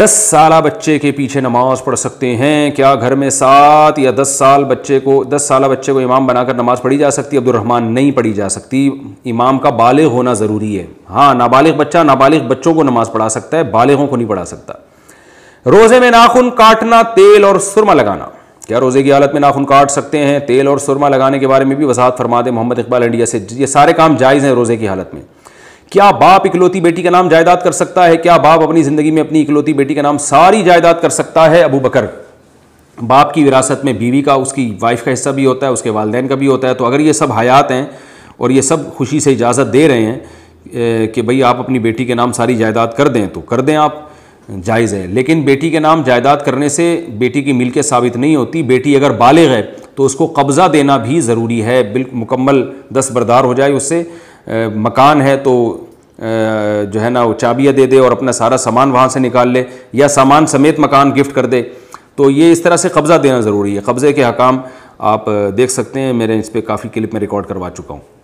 دس سالہ بچے کے پیچھے نماز پڑھ سکتے ہیں۔ کیا گھر میں سات یا دس سال بچے کو دس سالہ بچے کو امام بنا کر نماز پڑھی جا سکتی؟ عبد الرحمٰن نہیں پڑھی جا سکتی۔ امام کا بالغ ہونا ضروری ہے۔ ہاں نابالغ بچہ نابالغ بچوں کو نماز پڑھا سکتا ہے، بالغوں کو نہیں پڑھا سکتا۔ روزے میں ناخن کاٹنا، تیل اور سرما لگانا۔ کیا روزے کی حالت میں ناخن کاٹ سکتے ہیں؟ تیل اور سرما لگانے کے بارے میں بھی وضاحت فرما دیں۔ محمد اقبال انڈیا سے۔ یہ سارے کام جائز ہیں روزے کی حالت میں۔ کیا باپ اکلوتی بیٹی کا نام جائیداد کر سکتا ہے؟ کیا باپ اپنی زندگی میں اپنی اکلوتی بیٹی کا نام ساری جائیداد کر سکتا ہے؟ ابو بکر، باپ کی وراثت میں بیوی کا، اس کی وائف کا حصہ بھی ہوتا ہے، اس کے والدین کا بھی ہوتا ہے۔ تو اگر یہ سب حیات ہیں اور یہ سب خوشی سے اجازت دے رہے ہیں کہ بھئی آپ اپنی بیٹی کے نام ساری جائیداد کر دیں، تو کر دیں آپ، جائز ہے۔ لیکن بیٹی کے نام جائیداد کرنے سے بیٹی کی ملکیت ثابت نہیں ہوتی۔ بیٹی اگر بالغ ہے، تو اس کو قبضہ دینا بھی ضروری ہے۔ بالکل مکمل دس بردار ہو جائے اس سے۔ مکان ہے تو جو ہے نا، وہ چابیاں دے دے اور اپنا سارا سامان وہاں سے نکال لے یا سامان سمیت مکان گفٹ کر دے۔ تو یہ اس طرح سے قبضہ دینا ضروری ہے۔ قبضے کے حکام آپ دیکھ سکتے ہیں، میرے اس پہ کافی کلپ میں ریکارڈ کروا چکا ہوں۔